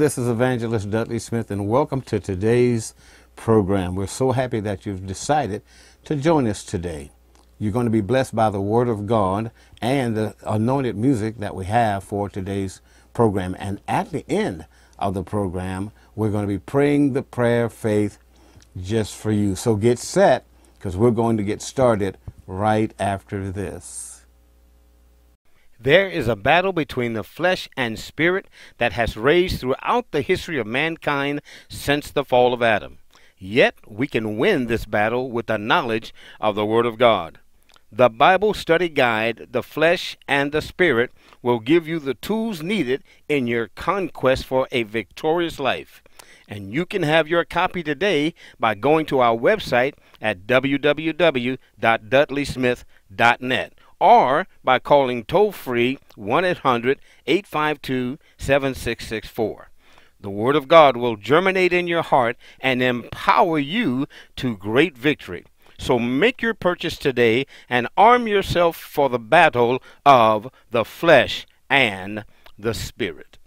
This is Evangelist Dudley Smith, and welcome to today's program. We're so happy that you've decided to join us today. You're going to be blessed by the Word of God and the anointed music that we have for today's program. And at the end of the program, we're going to be praying the prayer of faith just for you. So get set because we're going to get started right after this. There is a battle between the flesh and spirit that has raged throughout the history of mankind since the fall of Adam. Yet we can win this battle with the knowledge of the Word of God. The Bible study guide, The Flesh and the Spirit, will give you the tools needed in your conquest for a victorious life. And you can have your copy today by going to our website at www.dudleysmith.net or by calling toll free 1 800 852 7664. The Word of God will germinate in your heart and empower you to great victory. So make your purchase today and arm yourself for the battle of the flesh and the spirit.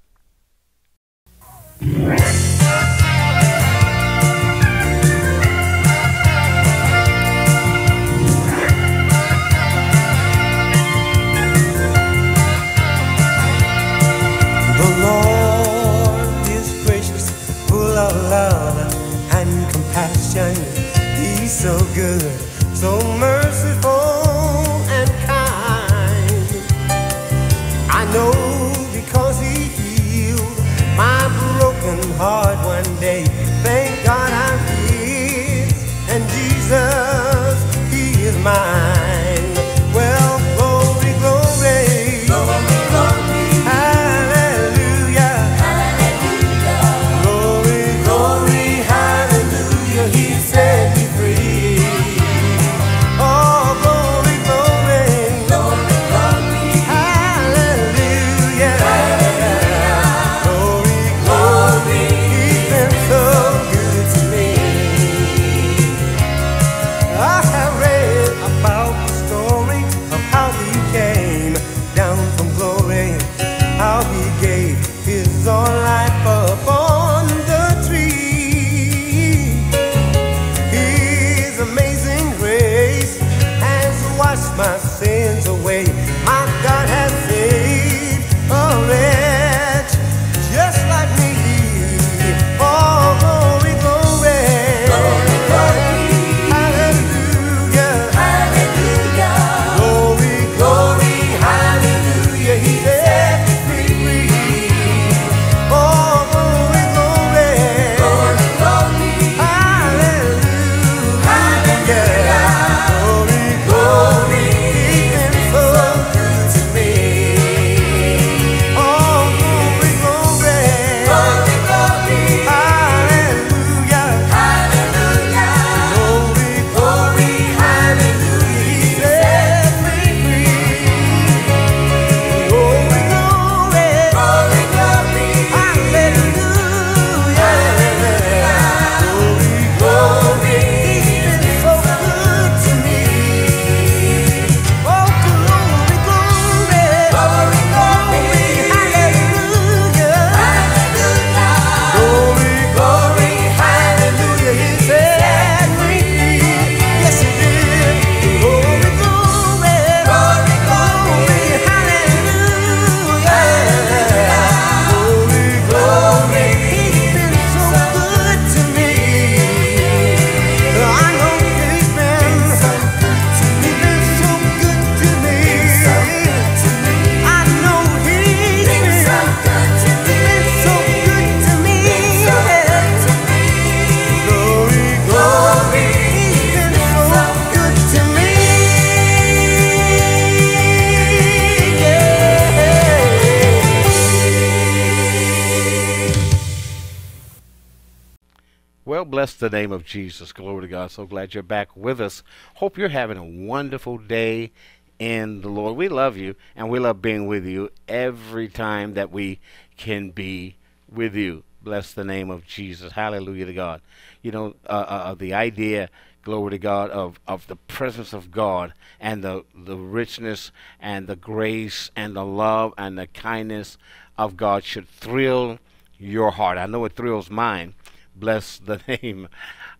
The name of Jesus. Glory to God. So glad you're back with us. Hope you're having a wonderful day in the Lord. We love you and we love being with you every time that we can be with you. Bless the name of Jesus. Hallelujah to God. You know, uh, uh, uh the idea, glory to God, of, of the presence of God and the, the richness and the grace and the love and the kindness of God should thrill your heart. I know it thrills mine. Bless the name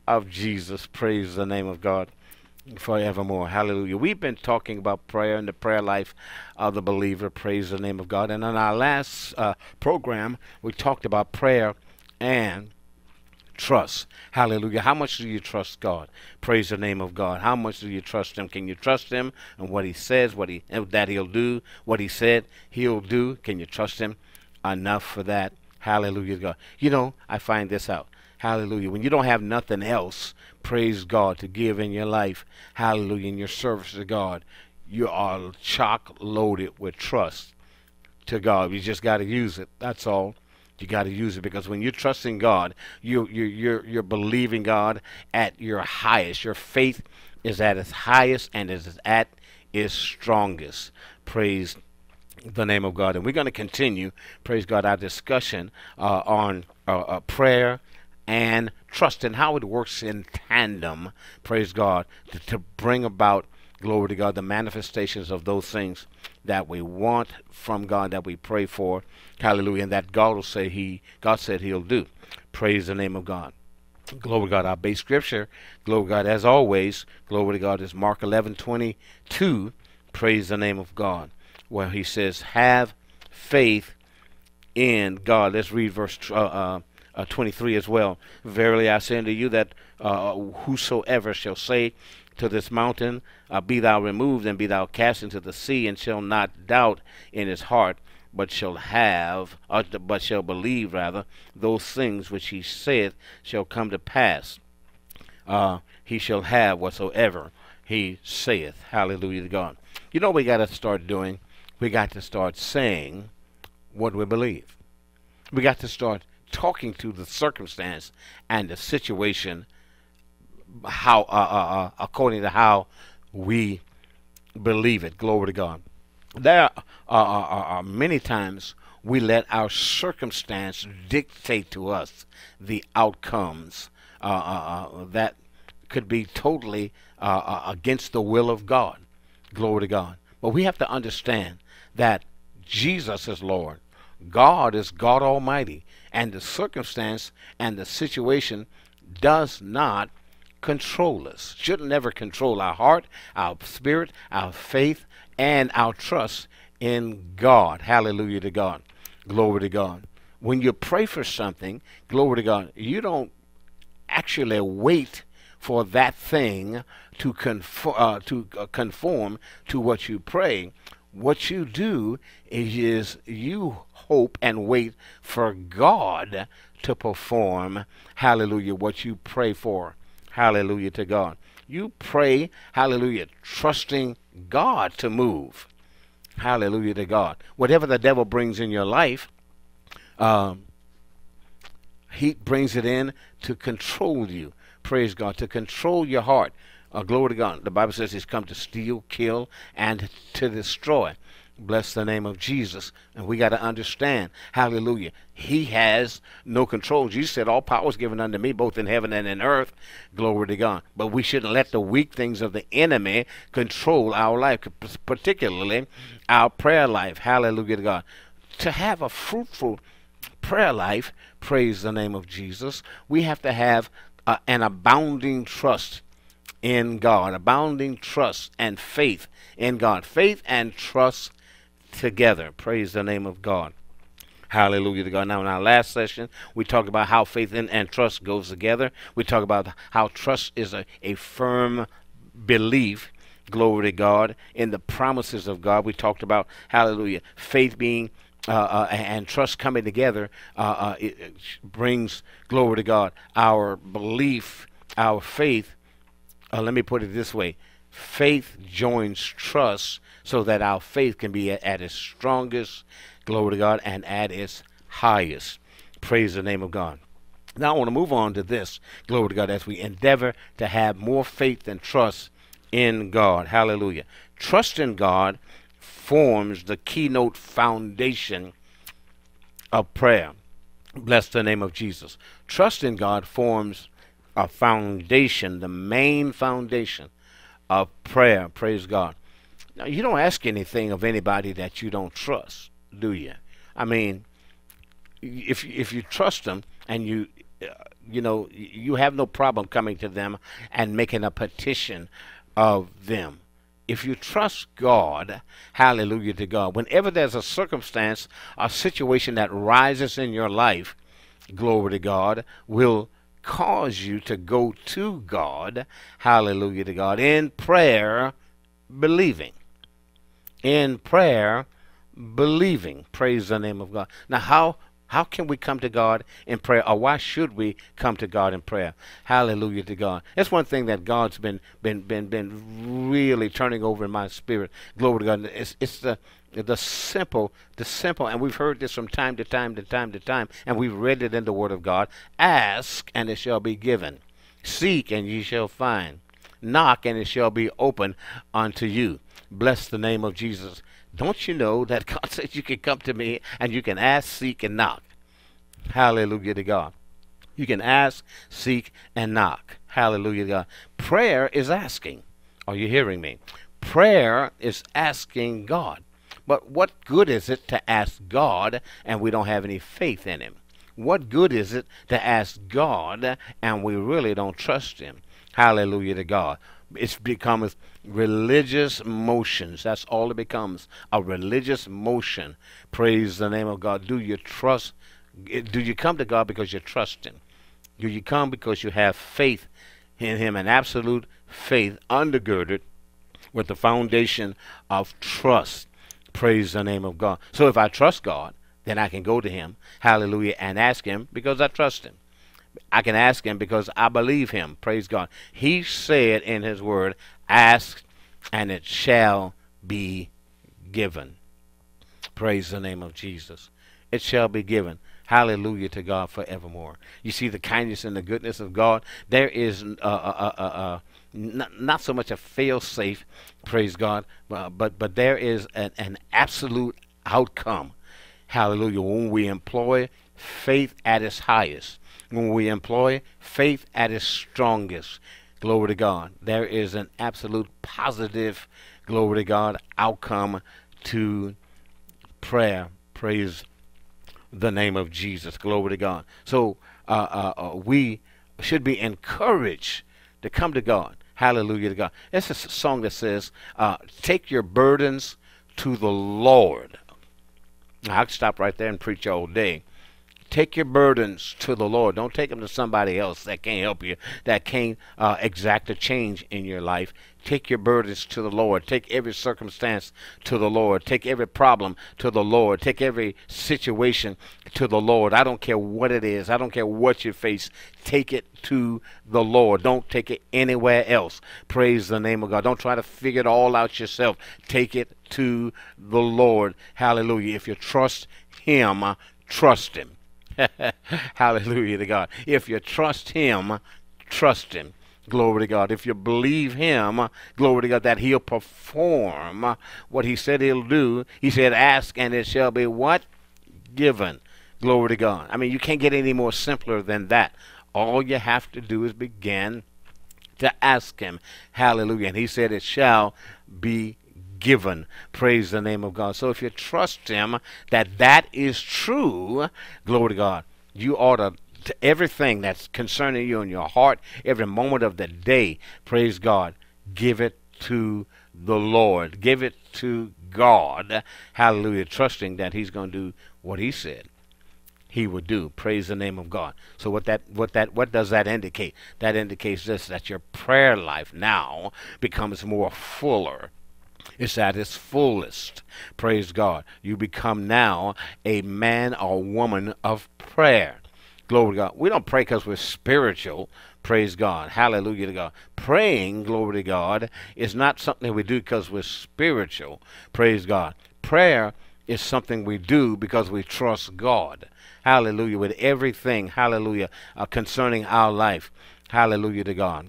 of Jesus. Praise the name of God forevermore. Hallelujah. We've been talking about prayer and the prayer life of the believer. Praise the name of God. And in our last uh, program, we talked about prayer and trust. Hallelujah. How much do you trust God? Praise the name of God. How much do you trust Him? Can you trust Him and what He says, what He that He'll do, what He said He'll do? Can you trust Him enough for that? Hallelujah, God. You know, I find this out. Hallelujah. When you don't have nothing else, praise God, to give in your life, hallelujah, in your service to God, you are chock loaded with trust to God. You just got to use it. That's all. You got to use it because when you're trusting God, you you you're you're believing God at your highest. Your faith is at its highest and is at its strongest. Praise the name of God. And we're going to continue, praise God, our discussion uh, on uh, uh, prayer and trust and how it works in tandem, praise God, to, to bring about, glory to God, the manifestations of those things that we want from God, that we pray for, hallelujah, and that God will say He, God said He'll do. Praise the name of God. Glory to God. Our base scripture, glory to God, as always, glory to God, is Mark 11 22. Praise the name of God where he says, Have faith in God. Let's read verse uh, uh, uh, 23 as well. Verily I say unto you that uh, whosoever shall say to this mountain, uh, Be thou removed and be thou cast into the sea, and shall not doubt in his heart, but shall have, uh, but shall believe rather, those things which he saith shall come to pass. he shall have whatsoever he saith. Hallelujah to God. You know we got to start doing? we got to start saying what we believe. We got to start talking to the circumstance and the situation how uh, uh, uh, according to how we believe it. Glory to God. There are many times we let our circumstance dictate to us the outcomes uh, uh, uh, that could be totally against the will of God. Glory to God. But we have to understand that Jesus is Lord. God is God Almighty. And the circumstance and the situation does not control us. Should never control our heart, our spirit, our faith, and our trust in God. Hallelujah to God. Glory to God. When you pray for something, glory to God, you don't actually wait for that thing to conform, uh, to uh, conform to what you pray what you do is you hope and wait for God to perform, hallelujah, what you pray for. Hallelujah to God. You pray, hallelujah, trusting God to move. Hallelujah to God. Whatever the devil brings in your life, um, he brings it in to control you. Praise God. To control your heart. Uh, glory to God. The Bible says he's come to steal, kill, and to destroy. Bless the name of Jesus. And we got to understand, hallelujah, he has no control. Jesus said, All power is given unto me, both in heaven and in earth. Glory to God. But we shouldn't let the weak things of the enemy control our life, particularly our prayer life. Hallelujah to God. To have a fruitful prayer life, praise the name of Jesus, we have to have uh, an abounding trust in God, abounding trust and faith in God. Faith and trust together. Praise the name of God. Hallelujah to God. Now, in our last session, we talked about how faith and, and trust goes together. We talked about how trust is a, a firm belief, glory to God, in the promises of God. We talked about, hallelujah, faith being uh, uh, and trust coming together uh, uh it, brings glory to God. Our belief, our faith let me put it this way faith joins trust so that our faith can be at, at its strongest, glory to God, and at its highest. Praise the name of God. Now I want to move on to this, glory to God, as we endeavor to have more faith and trust in God. Hallelujah. Trust in God forms the keynote foundation of prayer. Bless the name of Jesus. Trust in God forms a foundation, the main foundation of prayer. Praise God. Now, you don't ask anything of anybody that you don't trust, do you? I mean, if if you trust them and you you know you have no problem coming to them and making a petition of them if you trust God, hallelujah to God, whenever there's a circumstance, a situation that rises in your life, glory to God, will cause you to go to God, hallelujah to God, in prayer, believing. In prayer, believing. Praise the name of God. Now, how how can we come to God in prayer, or why should we come to God in prayer? Hallelujah to God. That's one thing that God's been been been been really turning over in my spirit. Glory to God. It's it's the the simple, the simple, and we've heard this from time to time to time to time, and we've read it in the Word of God. Ask, and it shall be given. Seek, and ye shall find. Knock, and it shall be open unto you. Bless the name of Jesus. Don't you know that God says you can come to me and you can ask, seek, and knock? Hallelujah to God. You can ask, seek, and knock. Hallelujah to God. Prayer is asking. Are you hearing me? Prayer is asking God. But what good is it to ask God and we don't have any faith in Him? What good is it to ask God and we really don't trust Him? Hallelujah to God. It's becomes religious motions. That's all it becomes. A religious motion. Praise the name of God. Do you trust? Do you come to God because you trust Him? Do you come because you have faith in Him, an absolute faith undergirded with the foundation of trust? Praise the name of God. So if I trust God, then I can go to Him, hallelujah, and ask Him because I trust Him. I can ask him because I believe him. Praise God. He said in his word, Ask and it shall be given. Praise the name of Jesus. It shall be given. Hallelujah to God forevermore. You see the kindness and the goodness of God. There is uh, uh, uh, not, not, so much a fail safe, praise God, but but there is an, an absolute outcome. Hallelujah. When we employ faith at its highest when we employ faith at its strongest. Glory to God. There is an absolute positive, glory to God, outcome to prayer. Praise the name of Jesus. Glory to God. So uh, uh, uh, we should be encouraged to come to God. Hallelujah to God. It's a song that says, uh, Take your burdens to the Lord. I could stop right there and preach all day. Take your burdens to the Lord. Don't take them to somebody else that can't help you, that can't uh, exact a change in your life. Take your burdens to the Lord. Take every circumstance to the Lord. Take every problem to the Lord. Take every situation to the Lord. I don't care what it is. I don't care what you face. Take it to the Lord. Don't take it anywhere else. Praise the name of God. Don't try to figure it all out yourself. Take it to the Lord. Hallelujah. If you trust Him, trust Him. Hallelujah to God. If you trust Him, trust Him. Glory to God. If you believe Him, glory to God, that He'll perform what He said He'll do. He said, Ask and it shall be what? Given. Glory to God. I mean, you can't get any more simpler than that. All you have to do is begin to ask Him. Hallelujah. And He said, It shall be given. Praise the name of God. So if you trust Him that that is true, glory to God, you ought to everything that's concerning you in your heart, every moment of the day, praise God, give it to the Lord. Give it to God. Hallelujah. Trusting that He's going to do what He said he would do. Praise the name of God. So what that what that what does that indicate? That indicates this that your prayer life now becomes more fuller. It's at its fullest. Praise God. You become now a man or woman of prayer. Glory to God. We don't pray because we're spiritual. Praise God. Hallelujah to God. Praying, glory to God, is not something we do because we're spiritual. Praise God. Prayer is something we do because we trust God. Hallelujah. With everything, hallelujah, uh, concerning our life. Hallelujah to God.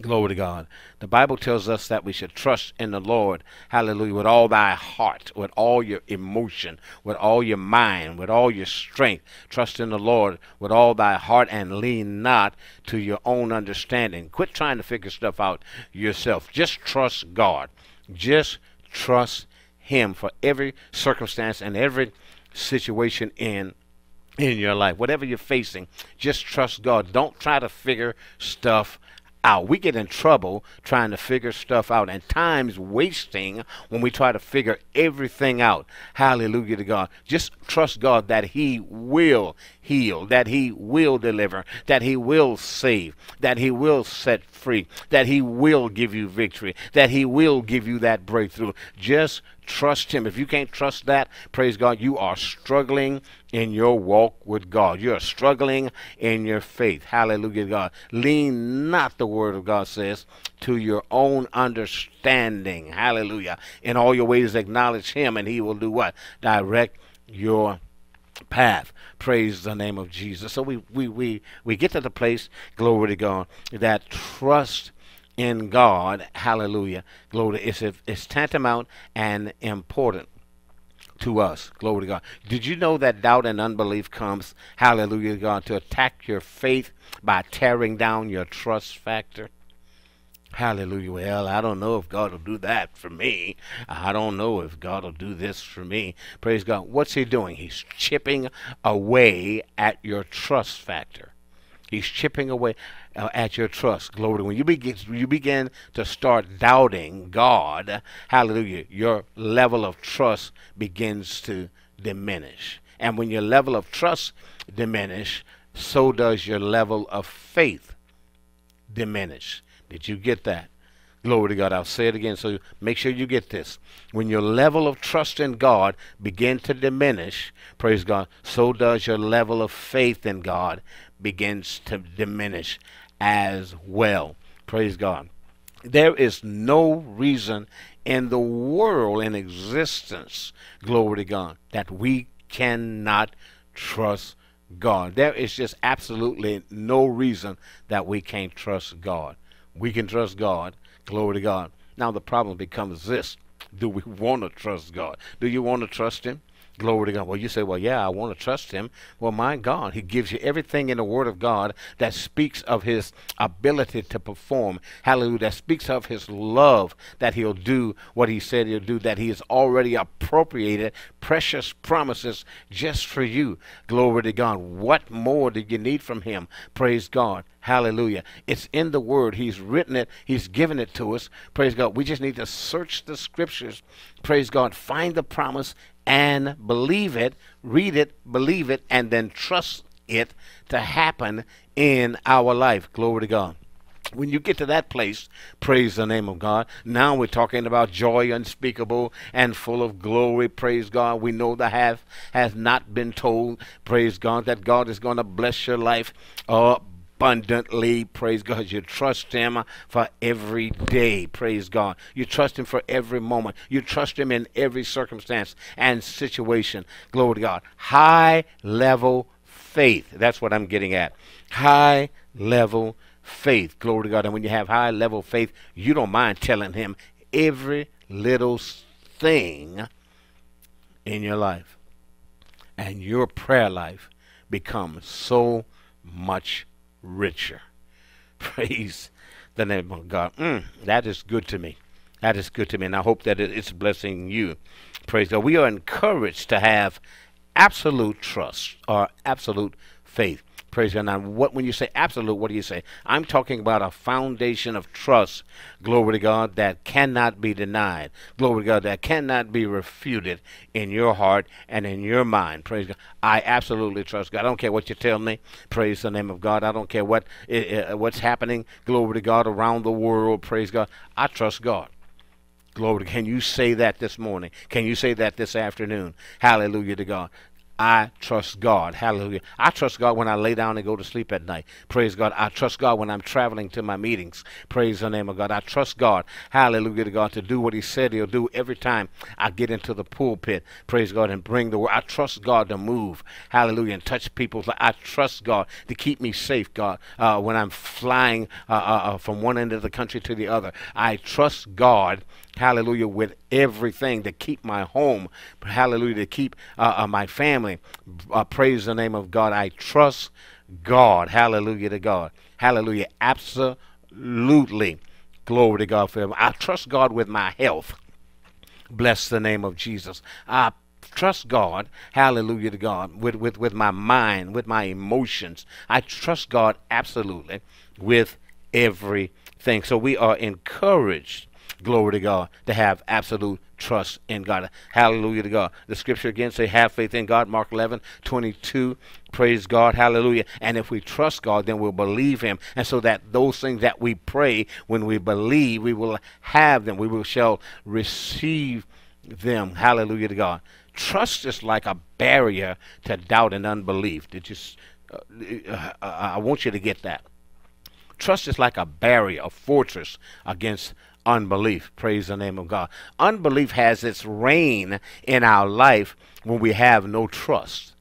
Glory to God. The Bible tells us that we should trust in the Lord, hallelujah, with all thy heart, with all your emotion, with all your mind, with all your strength. Trust in the Lord with all thy heart and lean not to your own understanding. Quit trying to figure stuff out yourself. Just trust God. Just trust Him for every circumstance and every situation in in your life. Whatever you're facing, just trust God. Don't try to figure stuff out. We get in trouble trying to figure stuff out and time's wasting when we try to figure everything out. Hallelujah to God. Just trust God that He will heal, that He will deliver, that He will save, that He will set free, that He will give you victory, that He will give you that breakthrough. Just trust Him. If you can't trust that, praise God, you are struggling in your walk with God. You're struggling in your faith. Hallelujah, God. Lean not, the Word of God says, to your own understanding. Hallelujah. In all your ways, acknowledge Him, and He will do what? Direct your path. Praise the name of Jesus. So we, we, we, we get to the place, glory to God, that trust in God, hallelujah, glory, it's, it's tantamount and important to us. Glory to God. Did you know that doubt and unbelief comes, hallelujah, God, to attack your faith by tearing down your trust factor? Hallelujah. Well, I don't know if God will do that for me. I don't know if God will do this for me. Praise God. What's He doing? He's chipping away at your trust factor. He's chipping away uh, at your trust. Glory. When you begin, you begin to start doubting God, hallelujah, your level of trust begins to diminish. And when your level of trust diminish, so does your level of faith diminish. Did you get that? Glory to God. I'll say it again. So make sure you get this. When your level of trust in God begin to diminish, praise God, so does your level of faith in God begins to diminish as well. Praise God. There is no reason in the world in existence, glory to God, that we cannot trust God. There is just absolutely no reason that we can't trust God. We can trust God. Glory to God. Now the problem becomes this. Do we want to trust God? Do you want to trust Him? Glory to God. Well, you say, well, yeah, I want to trust him. Well, my God, he gives you everything in the Word of God that speaks of his ability to perform. Hallelujah. That speaks of his love, that he'll do what he said he'll do, that he has already appropriated precious promises just for you. Glory to God. What more do you need from him? Praise God. Hallelujah. It's in the Word. He's written it, He's given it to us. Praise God. We just need to search the Scriptures. Praise God. Find the promise and believe it, read it, believe it, and then trust it to happen in our life. Glory to God. When you get to that place, praise the name of God. Now we're talking about joy unspeakable and full of glory. Praise God. We know the half has not been told. Praise God that God is going to bless your life. Uh, abundantly. Praise God. You trust Him for every day. Praise God. You trust Him for every moment. You trust Him in every circumstance and situation. Glory to God. High level faith. That's what I'm getting at. High level faith. Glory to God. And when you have high level faith, you don't mind telling Him every little thing in your life. And your prayer life becomes so much richer. Praise the name of God. Mm, that is good to me. That is good to me, and I hope that it's blessing you. Praise God. We are encouraged to have absolute trust or absolute faith. Praise God. Now, what when you say absolute, what do you say? I'm talking about a foundation of trust, glory to God, that cannot be denied. Glory to God, that cannot be refuted in your heart and in your mind. Praise God. I absolutely trust God. I don't care what you tell me. Praise the name of God. I don't care what uh, what's happening. Glory to God around the world. Praise God. I trust God. Glory. Can you say that this morning? Can you say that this afternoon? Hallelujah to God. I trust God. Hallelujah. I trust God when I lay down and go to sleep at night. Praise God. I trust God when I'm traveling to my meetings. Praise the name of God. I trust God. Hallelujah to God to do what He said He'll do every time I get into the pulpit. Praise God and bring the word. I trust God to move. Hallelujah and touch people's lives. I trust God to keep me safe, God, uh, when I'm flying uh, uh, uh, from one end of the country to the other. I trust God hallelujah, with everything to keep my home, hallelujah, to keep uh, uh, my family. Uh, praise the name of God. I trust God, hallelujah to God, hallelujah, absolutely. Glory to God for him. I trust God with my health. Bless the name of Jesus. I trust God, hallelujah to God, with, with, with my mind, with my emotions. I trust God absolutely with everything. So we are encouraged, glory to God, to have absolute trust in God. Hallelujah to God. The scripture again say, have faith in God. Mark 11, 22. Praise God. Hallelujah. And if we trust God, then we'll believe Him. And so that those things that we pray, when we believe, we will have them. We will shall receive them. Hallelujah to God. Trust is like a barrier to doubt and unbelief. Did you? Uh, uh, I want you to get that. Trust is like a barrier, a fortress against unbelief. Praise the name of God. Unbelief has its reign in our life when we have no trust.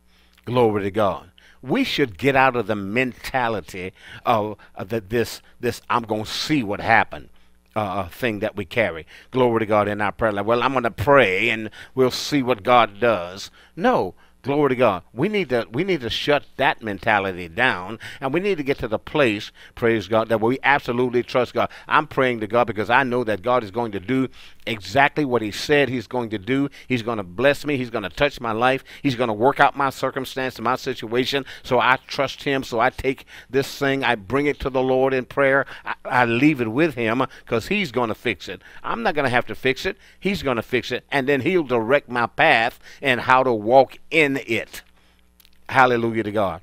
Glory to God. We should get out of the mentality of, of that this this I'm going to see what happened. Uh, uh, thing that we carry. Glory to God in our prayer life. Well, I'm going to pray and we'll see what God does. No, Glory to God. We need to we need to shut that mentality down and we need to get to the place, praise God, that we absolutely trust God. I'm praying to God because I know that God is going to do exactly what he said he's going to do. He's going to bless me. He's going to touch my life. He's going to work out my circumstance and my situation. So I trust him. So I take this thing, I bring it to the Lord in prayer. I, I leave it with him because he's going to fix it. I'm not going to have to fix it. He's going to fix it. And then he'll direct my path and how to walk in it. Hallelujah to God.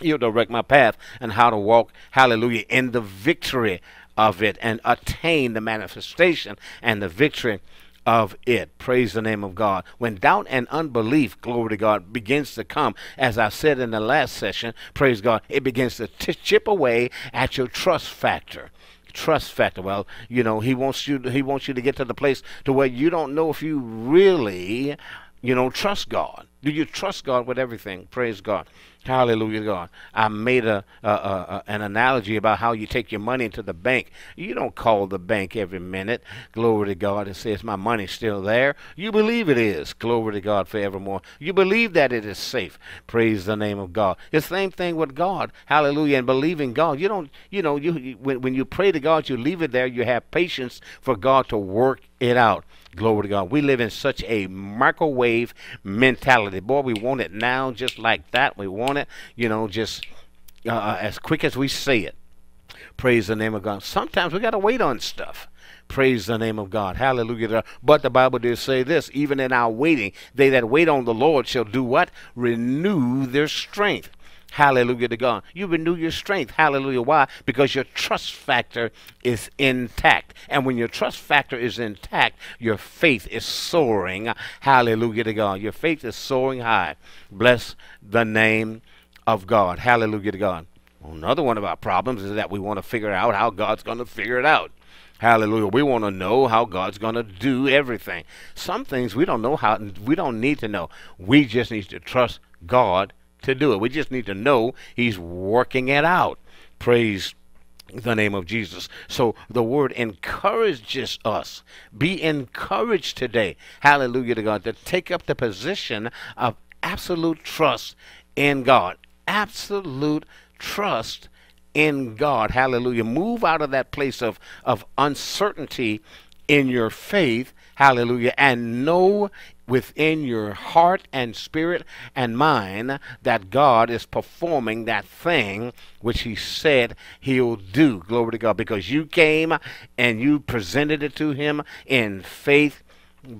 He'll direct my path and how to walk, hallelujah, in the victory of it and attain the manifestation and the victory of it. Praise the name of God. When doubt and unbelief, glory to God, begins to come, as I said in the last session, praise God, it begins to chip away at your trust factor trust factor. Well, you know, he wants you to, he wants you to get to the place to where you don't know if you really, you know, trust God. Do you trust God with everything? Praise God. Hallelujah, God. I made a, a, a, an analogy about how you take your money into the bank. You don't call the bank every minute. Glory to God and say, "Is my money still there?" You believe it is. Glory to God forevermore. You believe that it is safe. Praise the name of God. The same thing with God. Hallelujah. And believing God. You don't. You know. You when when you pray to God, you leave it there. You have patience for God to work it out. Glory to God. We live in such a microwave mentality. Boy, we want it now just like that. We want it, you know, just uh, uh as quick as we say it. Praise the name of God. Sometimes we got to wait on stuff. Praise the name of God. Hallelujah. But the Bible did say this even in our waiting, they that wait on the Lord shall do what? Renew their strength. Hallelujah to God. You renew your strength. Hallelujah. Why? Because your trust factor is intact. And when your trust factor is intact, your faith is soaring. Hallelujah to God. Your faith is soaring high. Bless the name of God. Hallelujah to God. Another one of our problems is that we want to figure out how God's going to figure it out. Hallelujah. We want to know how God's going to do everything. Some things we don't know how, we don't need to know. We just need to trust God to do it. We just need to know He's working it out. Praise the name of Jesus. So the word encourages us. Be encouraged today. Hallelujah to God. To take up the position of absolute trust in God. Absolute trust in God. Hallelujah. Move out of that place of, of uncertainty in your faith. Hallelujah. And know within your heart and spirit and mind that God is performing that thing which He said He'll do. Glory to God. Because you came and you presented it to Him in faith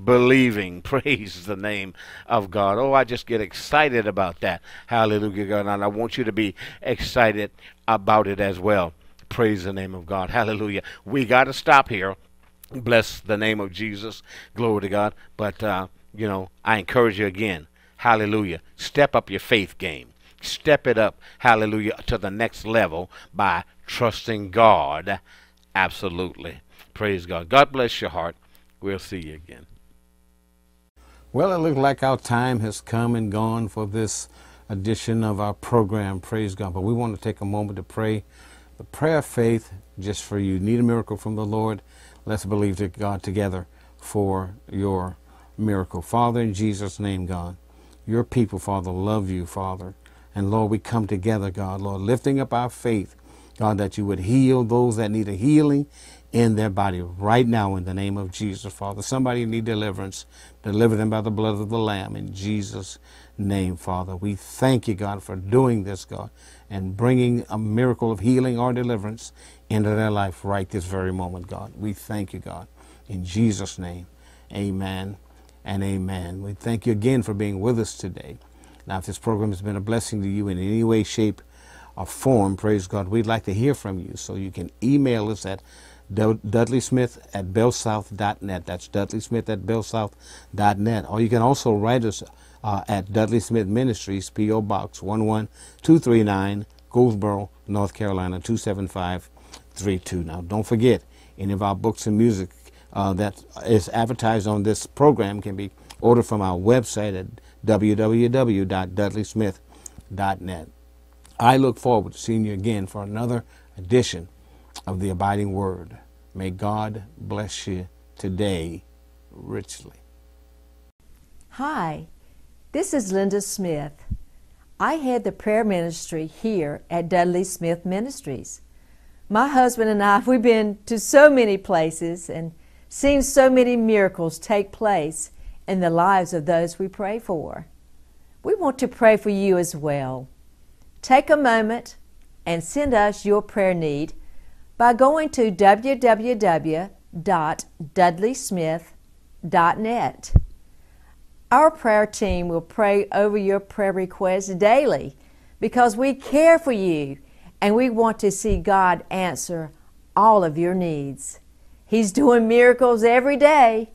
believing. Praise the name of God. Oh, I just get excited about that. Hallelujah, God. And I want you to be excited about it as well. Praise the name of God. Hallelujah. We got to stop here. Bless the name of Jesus. Glory to God. But, uh, you know, I encourage you again. Hallelujah. Step up your faith game. Step it up, hallelujah, to the next level by trusting God. Absolutely. Praise God. God bless your heart. We'll see you again. Well, it looks like our time has come and gone for this edition of our program. Praise God. But we want to take a moment to pray the prayer of faith just for you. Need a miracle from the Lord? Let's believe to God together for your miracle. Father, in Jesus' name, God, your people, Father, love you, Father. And Lord, we come together, God, Lord, lifting up our faith, God, that you would heal those that need a healing in their body right now in the name of Jesus, Father. Somebody need deliverance. Deliver them by the blood of the Lamb in Jesus' name, Father. We thank you, God, for doing this, God, and bringing a miracle of healing or deliverance into their life right this very moment, God. We thank you, God. In Jesus' name, amen and amen. We thank you again for being with us today. Now, if this program has been a blessing to you in any way, shape, or form, praise God, we'd like to hear from you. So you can email us at dudleysmith at bellsouth.net. That's dudleysmith at bellsouth.net. Or you can also write us uh, at Dudley Smith Ministries, P.O. Box 11239, Goldsboro, North Carolina 27532. Now, don't forget, any of our books and music uh, that is advertised on this program can be ordered from our website at www.dudleysmith.net. I look forward to seeing you again for another edition of the Abiding Word. May God bless you today richly. Hi, this is Linda Smith. I head the prayer ministry here at Dudley Smith Ministries. My husband and I, we've been to so many places and seen so many miracles take place in the lives of those we pray for. We want to pray for you as well. Take a moment and send us your prayer need by going to www.dudleysmith.net. Our prayer team will pray over your prayer requests daily because we care for you and we want to see God answer all of your needs. He's doing miracles every day.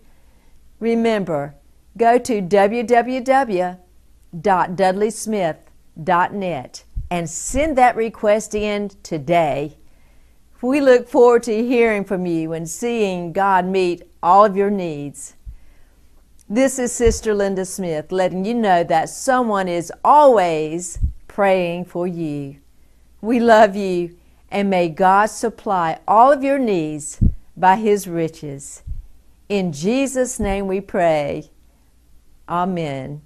Remember, go to www.dudleysmith.net and send that request in today. We look forward to hearing from you and seeing God meet all of your needs. This is Sister Linda Smith letting you know that someone is always praying for you. We love you and may God supply all of your needs by his riches. In Jesus' name we pray. Amen.